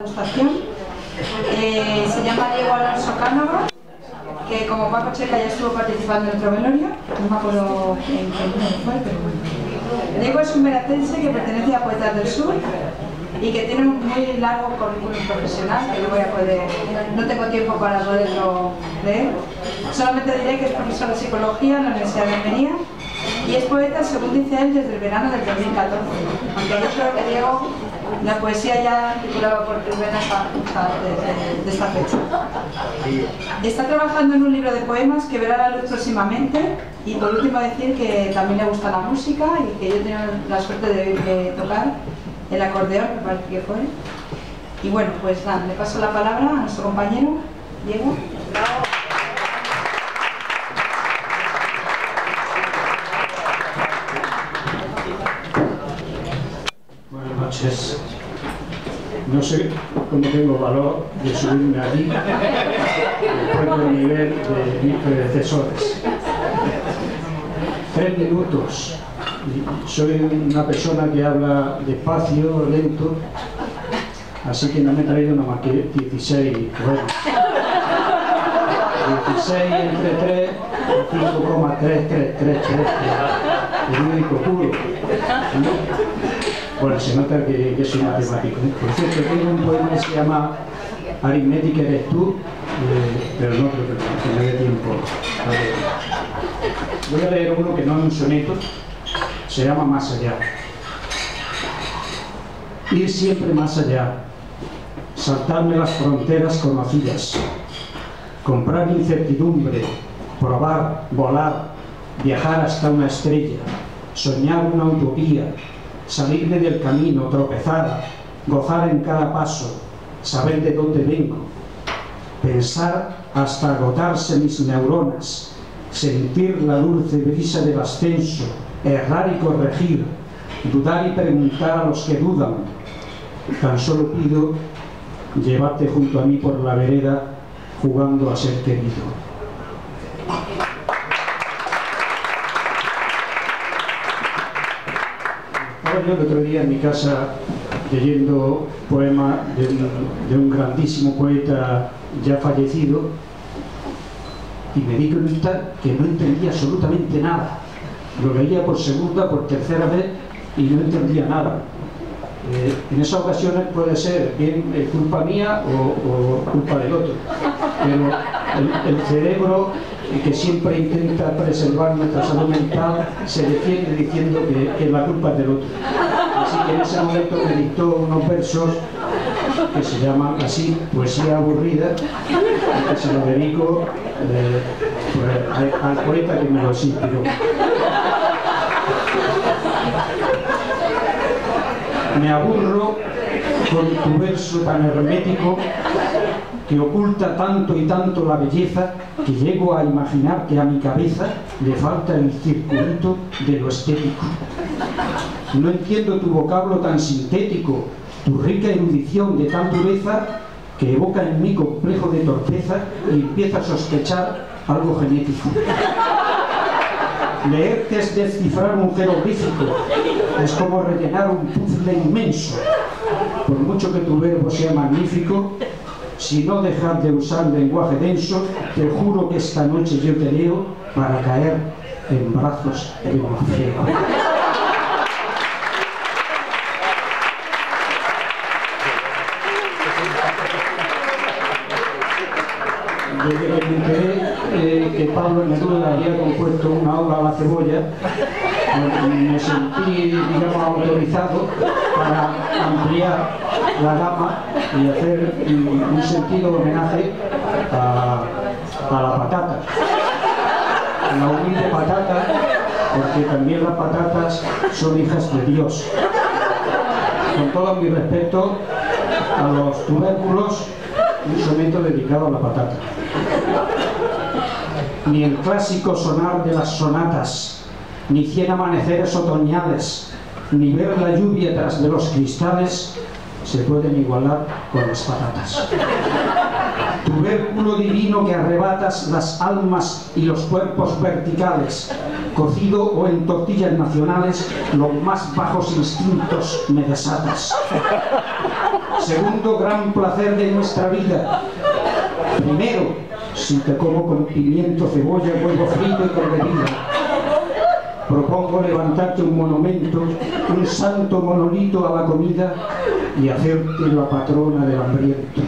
Eh, se llama Diego Alonso Cánova, que como Paco Checa ya estuvo participando en otro velorio, no me acuerdo en qué fue, pero bueno. Diego es un veratense que pertenece a Poetas del Sur y que tiene un muy largo currículum profesional que no voy a poder, no tengo tiempo para poderlo leer. Solamente diré que es profesor de psicología en la Universidad de Almería y es poeta, según dice él, desde el verano del 2014. Aunque yo creo que Diego, la poesía ya titulaba por primera de, de esta fecha. Está trabajando en un libro de poemas que verá la luz próximamente y por último decir que también le gusta la música y que yo he tenido la suerte de, de tocar el acordeón, me parece que fue. Y bueno, pues nada, le paso la palabra a nuestro compañero, Diego. No sé cómo tengo valor de subirme allí después del nivel de mis predecesores. Tres minutos. Soy una persona que habla despacio, lento, así que no me he traído nada más que 16 bueno. 16 entre 3, 5,333, el único puro. ¿no? Bueno, se nota que, que soy matemático. ¿eh? Por cierto, tengo un poema que se llama Aritmética eres tú, eh, pero no creo que, me dé tiempo a leer. Voy a leer uno que no es un soneto, se llama Más allá. Ir siempre más allá, saltarme las fronteras conocidas, comprar incertidumbre, probar, volar, viajar hasta una estrella, soñar una utopía, salirme del camino, tropezar, gozar en cada paso, saber de dónde vengo, pensar hasta agotarse mis neuronas, sentir la dulce brisa del ascenso, errar y corregir, dudar y preguntar a los que dudan. Tan solo pido llevarte junto a mí por la vereda jugando a ser querido. Yo el otro día en mi casa leyendo poema de un, de grandísimo poeta ya fallecido y me di cuenta que no entendía absolutamente nada. Lo leía por segunda, por tercera vez y no entendía nada. Eh, en esas ocasiones puede ser bien eh, culpa mía o, o, culpa del otro. Pero el, el cerebro eh, que siempre intenta preservar nuestra salud mental se defiende diciendo que, que, la culpa es del otro. Así que en ese momento me dictó unos versos que se llaman así, poesía aburrida, que se lo dedico pues, al, poeta que me los inspiró. Me aburro con tu verso tan hermético que oculta tanto y tanto la belleza que llego a imaginar que a mi cabeza le falta el circulito de lo estético. No entiendo tu vocablo tan sintético, tu rica erudición de tal dureza que evoca en mí complejo de torpeza y empieza a sospechar algo genético. Leerte es descifrar un jeroglífico, es como rellenar un puzzle inmenso. Por mucho que tu verbo sea magnífico, si no dejas de usar lenguaje denso, te juro que esta noche yo te leo para caer en brazos de un que me eh, que Pablo Neruda había compuesto una obra a la cebolla, me sentí, digamos, autorizado para ampliar la gama y hacer un sentido homenaje a, a la patata. A la humilde patata, porque también las patatas son hijas de Dios. Con todo mi respeto a los tubérculos, un soneto dedicado a la patata. Ni el clásico sonar de las sonatas, ni cien amaneceres otoñales, ni ver la lluvia tras de los cristales se pueden igualar con las patatas. Tubérculo divino que arrebatas las almas y los cuerpos verticales, cocido o en tortillas nacionales, los más bajos instintos me desatas. Segundo gran placer de nuestra vida. Primero, si te como con pimiento, cebolla, huevo frito y con bebida. Propongo levantarte un monumento, un santo monolito a la comida y hacerte la patrona del hambriento.